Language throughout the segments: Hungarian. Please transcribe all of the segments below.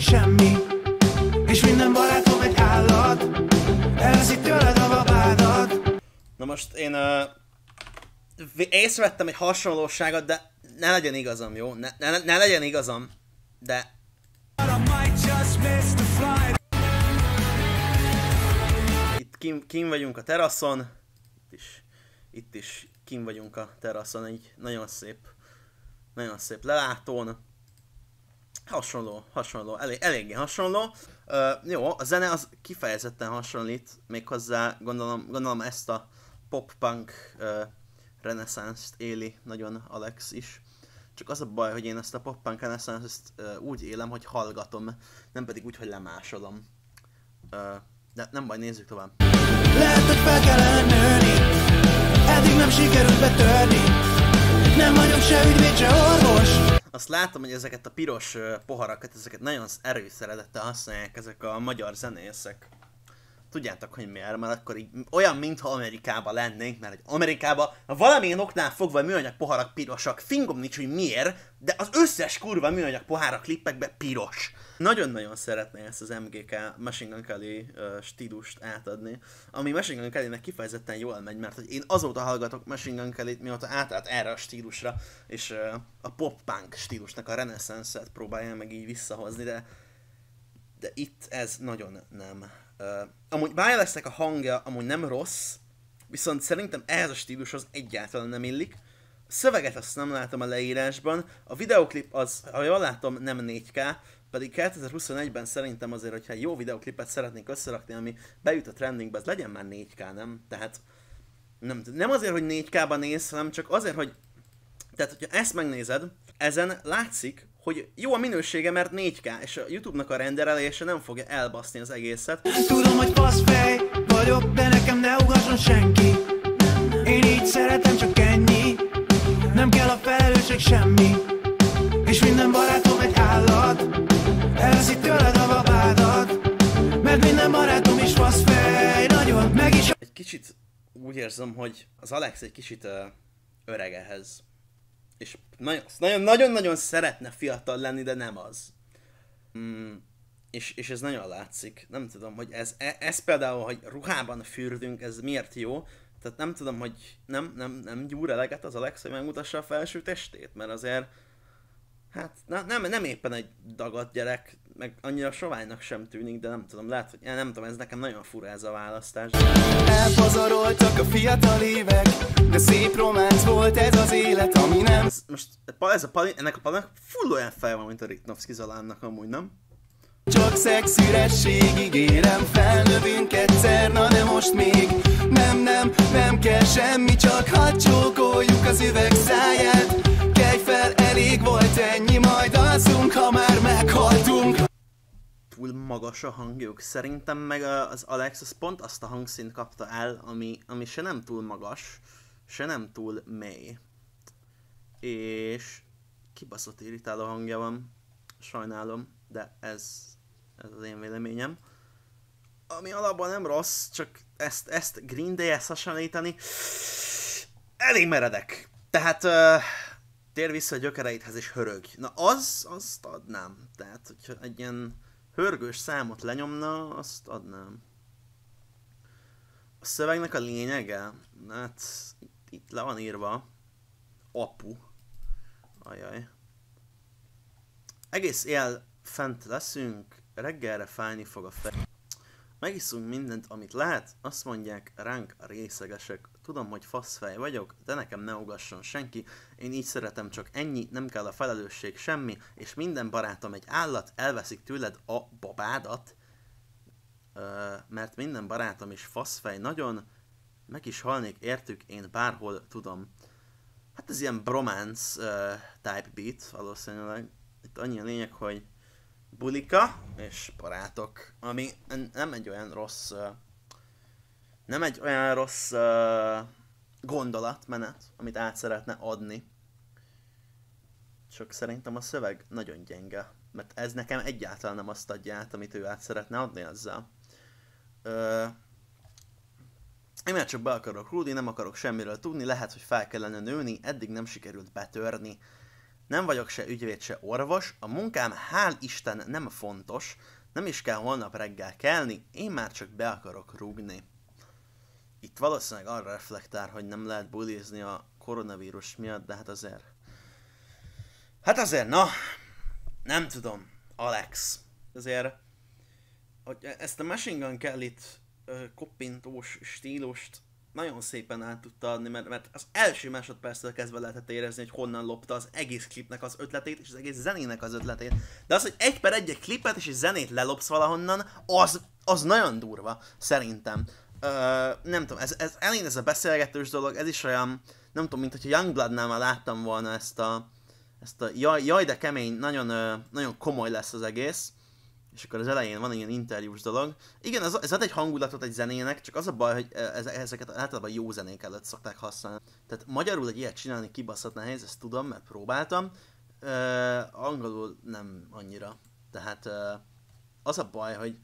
semmi És minden barátom egy állat Elveszik tőled a babádat Na most én uh, észrevettem egy hasonlóságot, de ne legyen igazam, jó? Ne, ne, ne legyen igazam, de itt kim, kim vagyunk a teraszon, itt is, itt is kim vagyunk a teraszon, így nagyon szép, nagyon szép lelátón. Hasonló, hasonló, elég, eléggé hasonló. Uh, jó, a zene az kifejezetten hasonlít, méghozzá gondolom, gondolom ezt a pop-punk uh, reneszánszt éli nagyon Alex is. Csak az a baj, hogy én ezt a pop-punk reneszánszt uh, úgy élem, hogy hallgatom, nem pedig úgy, hogy lemásolom. Uh, de nem baj, nézzük tovább. Lehet, hogy fel kellene nőni Eddig nem sikerült betörni Nem vagyok se ügyvéd, se orvos Azt látom, hogy ezeket a piros poharakat, ezeket nagyon erőszeretettel használják ezek a magyar zenészek. Tudjátok, hogy miért? Mert akkor így olyan, mintha Amerikában lennénk, mert egy Amerikában valamilyen oknál fogva műanyag poharak pirosak. Fingom nincs, hogy miért, de az összes kurva műanyag pohár klippekben piros. Nagyon-nagyon szeretné ezt az MGK Machine Gun Kelly stílust átadni, ami Machine Gun Kellynek kifejezetten jól megy, mert hogy én azóta hallgatok Machine Gun Kelly-t, mióta átállt erre a stílusra, és a pop-punk stílusnak a reneszánszát próbálja meg így visszahozni, de de itt ez nagyon nem. Uh, amúgy Wirelessnek a hangja amúgy nem rossz, viszont szerintem ehhez a stílushoz egyáltalán nem illik. A szöveget azt nem látom a leírásban, a videoklip az, ha jól látom, nem 4K, pedig 2021-ben szerintem azért, hogyha jó videoklipet szeretnénk összerakni, ami bejut a trendingbe, az legyen már 4K, nem? Tehát nem, nem azért, hogy 4K-ban néz, hanem csak azért, hogy tehát, hogyha ezt megnézed, ezen látszik, hogy jó a minősége, mert 4K, és a YouTube-nak a renderelése nem fogja elbaszni az egészet. Tudom, hogy fej vagyok, de nekem ne ugasson senki. Én így szeretem, csak ennyi. Nem kell a felelősség semmi. És minden barátom egy állat. Elveszik tőled a babádat. Mert minden barátom is fej Nagyon meg is Egy kicsit úgy érzem, hogy az Alex egy kicsit uh, öreg ehhez és nagyon-nagyon szeretne fiatal lenni, de nem az. Mm, és, és ez nagyon látszik. Nem tudom, hogy ez, e, ez például, hogy ruhában fürdünk, ez miért jó. Tehát nem tudom, hogy nem, nem, nem gyúr eleget az Alex, hogy megmutassa a felső testét, mert azért Hát na, nem, nem éppen egy dagat gyerek, meg annyira soványnak sem tűnik, de nem tudom, lehet, hogy nem tudom, ez nekem nagyon fura ez a választás. Elpazaroltak a fiatal évek, de szép románc volt ez az élet, ami nem... Ez, most ez a pali, ennek a palinak full olyan fej van, mint a Ritnovszki Zalánnak amúgy, nem? Csak szexüresség, ígérem, felnövünk egyszer, na de most még Nem, nem, nem kell semmi, csak hadd csókoljuk az üveg száját Kelj fel, elég volt ennyi, majd alszunk, magas a hangjuk, szerintem meg az Alex az pont azt a hangszint kapta el, ami, ami se nem túl magas, se nem túl mély. És kibaszott irritáló hangja van, sajnálom, de ez ez az én véleményem. Ami alapban nem rossz, csak ezt, ezt Green Day-hez hasonlítani, elég meredek. Tehát uh, tér vissza a gyökereidhez és hörög. Na az, azt adnám. Tehát, hogyha egy ilyen hörgős számot lenyomna, azt adnám. A szövegnek a lényege, hát itt, le van írva, apu. Ajaj. Egész él fent leszünk, reggelre fájni fog a fej. Megiszunk mindent, amit lát, azt mondják ránk részegesek. Tudom, hogy faszfej vagyok, de nekem ne ugasson senki. Én így szeretem csak ennyi, nem kell a felelősség semmi, és minden barátom egy állat, elveszik tőled a babádat. Ö, mert minden barátom is faszfej nagyon, meg is halnék értük, én bárhol tudom. Hát ez ilyen bromance uh, type beat valószínűleg. Itt annyi a lényeg, hogy bulika és barátok, ami nem egy olyan rossz, nem egy olyan rossz gondolatmenet, amit át szeretne adni. Csak szerintem a szöveg nagyon gyenge, mert ez nekem egyáltalán nem azt adja át, amit ő át szeretne adni ezzel. Én már csak be akarok rúdni, nem akarok semmiről tudni, lehet, hogy fel kellene nőni, eddig nem sikerült betörni. Nem vagyok se ügyvéd, se orvos, a munkám hál' Isten nem fontos, nem is kell holnap reggel kelni, én már csak be akarok rúgni. Itt valószínűleg arra reflektál, hogy nem lehet bulizni a koronavírus miatt, de hát azért... Hát azért, na, nem tudom, Alex. Azért, hogy ezt a Machine Gun Kelly-t koppintós stílust nagyon szépen át tudta adni, mert, mert az első másodperctől kezdve lehetett érezni, hogy honnan lopta az egész klipnek az ötletét, és az egész zenének az ötletét. De az, hogy egy per egy, egy klipet és egy zenét lelopsz valahonnan, az, az nagyon durva, szerintem. Ö, nem tudom, ez, ez elén ez a beszélgetős dolog, ez is olyan, nem tudom, mint hogyha Youngbloodnál már láttam volna ezt a, ezt a jaj, jaj de kemény, nagyon, nagyon komoly lesz az egész és akkor az elején van ilyen interjús dolog. Igen, ez, ez ad egy hangulatot egy zenének, csak az a baj, hogy ez, ezeket általában jó zenék előtt szokták használni. Tehát magyarul egy ilyet csinálni kibaszott nehéz, ezt tudom, mert próbáltam. Uh, angolul nem annyira. Tehát uh, az a baj, hogy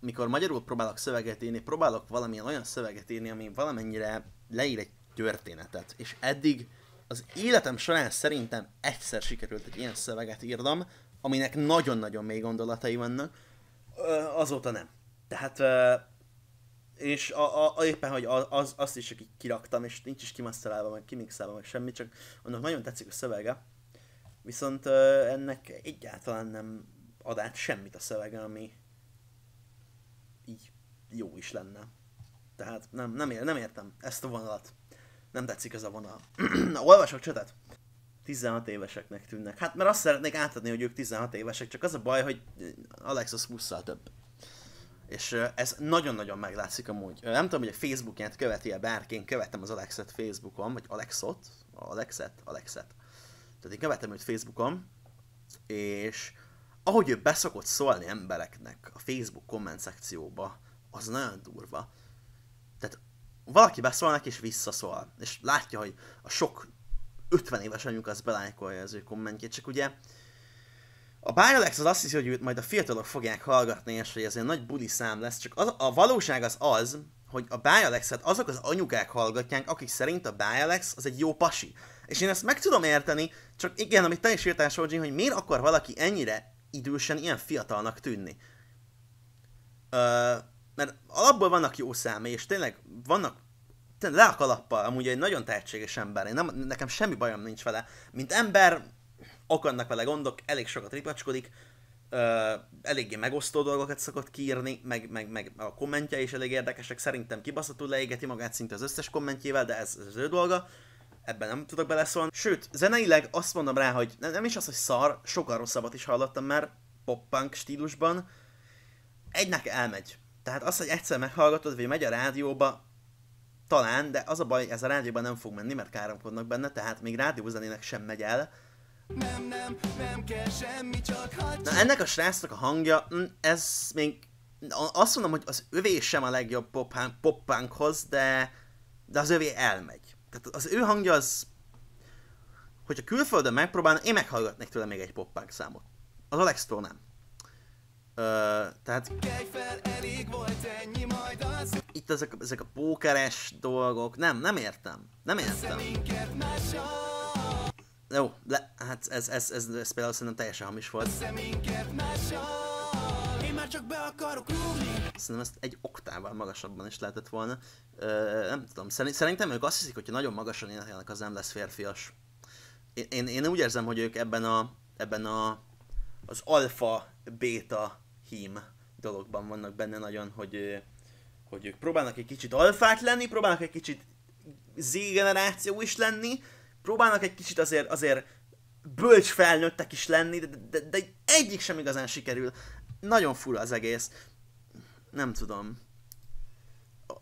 mikor magyarul próbálok szöveget írni, próbálok valamilyen olyan szöveget írni, ami valamennyire leír egy történetet. És eddig az életem során szerintem egyszer sikerült egy ilyen szöveget írnom, aminek nagyon-nagyon mély gondolatai vannak, azóta nem. Tehát, és a, a, éppen, hogy az, azt is csak így kiraktam, és nincs is kimasztalálva, meg kimixelve, meg semmi, csak annak nagyon tetszik a szövege. Viszont ennek egyáltalán nem ad át semmit a szövege, ami így jó is lenne. Tehát nem, nem, ér, nem értem ezt a vonalat. Nem tetszik ez a vonal. Na, olvasok csetet? 16 éveseknek tűnnek. Hát mert azt szeretnék átadni, hogy ők 16 évesek, csak az a baj, hogy Alex az 20 több. És ez nagyon-nagyon meglátszik amúgy. Nem tudom, hogy a Facebookját követi-e bárki, én követem az Alexet Facebookon, vagy Alexot, Alexet, Alexet. Tehát én követem őt Facebookon, és ahogy ő beszokott szólni embereknek a Facebook komment szekcióba, az nagyon durva. Tehát valaki beszól neki és visszaszól, és látja, hogy a sok 50 éves anyuk az belájkolja az ő kommentjét, csak ugye a Bialex az azt hiszi, hogy őt majd a fiatalok fogják hallgatni, és hogy ez egy nagy buli szám lesz, csak az, a valóság az az, hogy a Bialexet azok az anyukák hallgatják, akik szerint a Bialex az egy jó pasi. És én ezt meg tudom érteni, csak igen, amit te is írtál, Sojin, hogy miért akar valaki ennyire idősen ilyen fiatalnak tűnni. Ö, mert alapból vannak jó számai, és tényleg vannak le a kalappal, amúgy egy nagyon tehetséges ember, én nem, nekem semmi bajom nincs vele. Mint ember, okannak vele gondok, elég sokat ripacskodik, uh, eléggé megosztó dolgokat szokott kiírni, meg, meg, meg a kommentje is elég érdekesek, szerintem kibaszhatul leégeti magát szinte az összes kommentjével, de ez, ez az ő dolga, ebben nem tudok beleszólni. Sőt, zeneileg azt mondom rá, hogy nem is az, hogy szar, sokkal rosszabbat is hallottam már pop-punk stílusban, egynek elmegy. Tehát az, hogy egyszer meghallgatod, vagy megy a rádióba, talán, de az a baj, ez a rádióban nem fog menni, mert káromkodnak benne, tehát még rádiózenének sem megy el. Nem, nem, nem kell semmi, csak Na ennek a srácnak a hangja, mm, ez még azt mondom, hogy az övé sem a legjobb pop-punkhoz, de, de az övé elmegy. Tehát az ő hangja az, hogyha külföldön megpróbálna, én meghallgatnék tőle még egy pop számot. Az Alex nem. Ö, tehát... Fel, elég volt ennyi, majd az... Itt ezek, ezek a pókeres dolgok, nem, nem értem. Nem értem. Jó, le, hát ez, ez, ez, ez például szerintem teljesen hamis volt. Én már csak be akarok Szerintem ezt egy oktával magasabban is lehetett volna. Ö, nem tudom, szerintem ők azt hiszik, hogyha nagyon magasan énekelnek, az nem lesz férfias. Én, én, én úgy érzem, hogy ők ebben a, ebben a az alfa, beta hím dologban vannak benne nagyon, hogy, hogy ők próbálnak egy kicsit alfák lenni, próbálnak egy kicsit Z-generáció is lenni, próbálnak egy kicsit azért, azért bölcs felnőttek is lenni, de, de, de egyik sem igazán sikerül. Nagyon fura az egész. Nem tudom.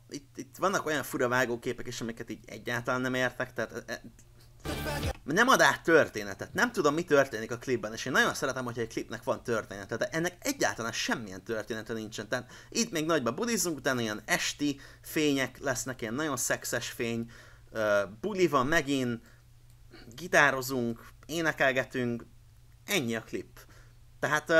Itt, itt vannak olyan fura vágóképek is, amiket így egyáltalán nem értek, tehát e, e, nem ad át történetet. Nem tudom, mi történik a klipben, és én nagyon szeretem, hogyha egy klipnek van története, de ennek egyáltalán semmilyen története nincsen. Tehát itt még nagyba budizunk, utána ilyen esti fények lesznek, ilyen nagyon szexes fény, buli van megint, gitározunk, énekelgetünk, ennyi a klip. Tehát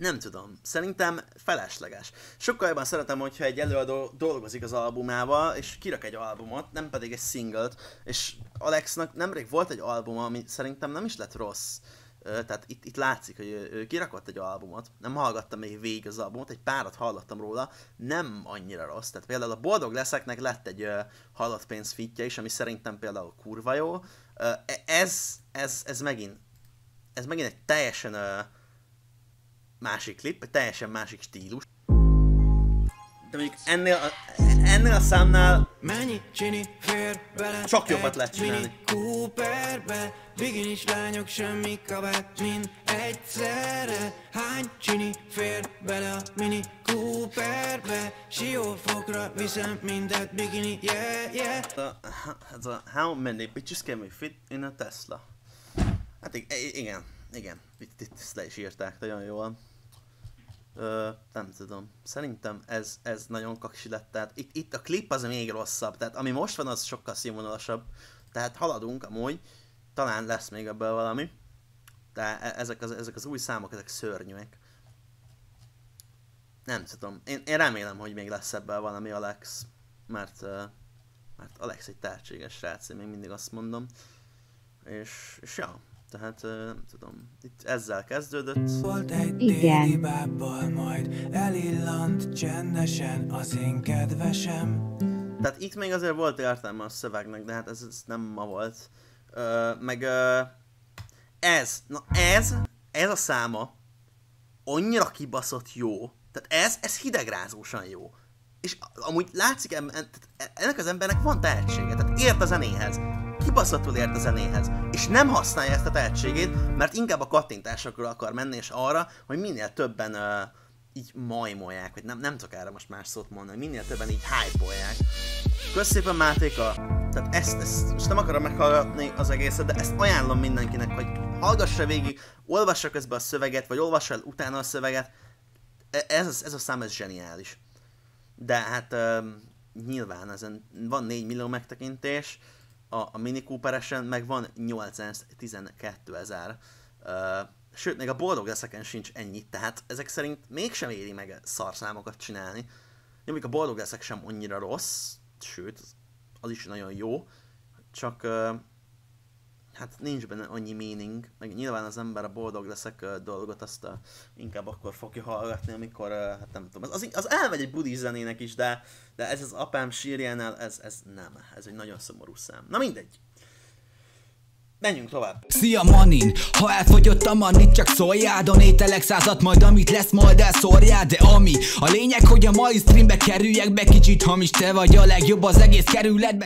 nem tudom, szerintem felesleges. Sokkal jobban szeretem, hogyha egy előadó dolgozik az albumával, és kirak egy albumot, nem pedig egy singlet, és Alexnak nemrég volt egy albuma, ami szerintem nem is lett rossz. Tehát itt, itt látszik, hogy ő, ő kirakott egy albumot, nem hallgattam még végig az albumot, egy párat hallottam róla, nem annyira rossz. Tehát például a Boldog Leszeknek lett egy uh, halott pénz fitje is, ami szerintem például kurva jó. Uh, ez, ez, ez megint, ez megint egy teljesen uh, másik klip, teljesen másik stílus. De mondjuk ennél a, ennél a számnál Mennyi csini fér bele Csak jobbat lehet csinálni. Cooperbe Biginis lányok semmi kabát Mind egyszerre Hány csini fér bele a Mini Cooperbe Siófokra viszem mindet Bikini, yeah, yeah a, ez a How many bitches can we fit in a Tesla? Hát igen, igen, itt, itt ezt le is írták nagyon jól. Ö, nem tudom, szerintem ez, ez nagyon kaksi lett, tehát itt, itt a klip az még rosszabb, tehát ami most van az sokkal színvonalasabb, tehát haladunk amúgy, talán lesz még ebből valami, de e- ezek az, ezek az új számok, ezek szörnyűek. Nem tudom, én, én remélem, hogy még lesz ebből valami Alex, mert, mert Alex egy tehetséges srác, én még mindig azt mondom. És, és ja, tehát nem tudom, itt ezzel kezdődött. Volt egy Igen. déli bábbal majd Elillant csendesen az én kedvesem Tehát itt még azért volt értelme a szövegnek, de hát ez, ez nem ma volt. Ö, meg ö, ez, na ez, ez a száma annyira kibaszott jó. Tehát ez, ez hidegrázósan jó. És amúgy látszik, e- ennek az embernek van tehetsége, tehát ért a zenéhez. Kibaszottul ért a zenéhez. És nem használja ezt a tehetségét, mert inkább a kattintásokra akar menni, és arra, hogy minél többen ö, így majmolják, vagy nem, nem tudok erre most más szót mondani, minél többen így hype-olják. Kösz szépen Mátéka! Tehát ezt, ezt most nem akarom meghallgatni az egészet, de ezt ajánlom mindenkinek, hogy hallgassa végig, olvassa közben a szöveget, vagy olvassa el utána a szöveget. E- Ez, az- ez a szám, ez zseniális. De hát um, nyilván ezen van 4 millió megtekintés, a, a Mini Cooperesen meg van 812 ezer. Sőt, még a boldog leszeken sincs ennyit, tehát ezek szerint mégsem éri meg szarszámokat csinálni. Jó, még a boldog leszek sem annyira rossz, sőt, az is nagyon jó, csak uh, hát nincs benne annyi meaning, meg nyilván az ember a boldog leszek dolgot azt uh, inkább akkor fogja hallgatni, amikor, hát nem tudom, az, az, elmegy egy budi zenének is, de, de ez az apám sírjánál, ez, ez nem, ez egy nagyon szomorú szám. Na mindegy. Menjünk tovább. Szia Manin, ha elfogyott a manit, csak szóljál Donételek százat, majd amit lesz, majd elszórjál De ami, a lényeg, hogy a mai streambe kerüljek be Kicsit hamis, te vagy a legjobb az egész kerületbe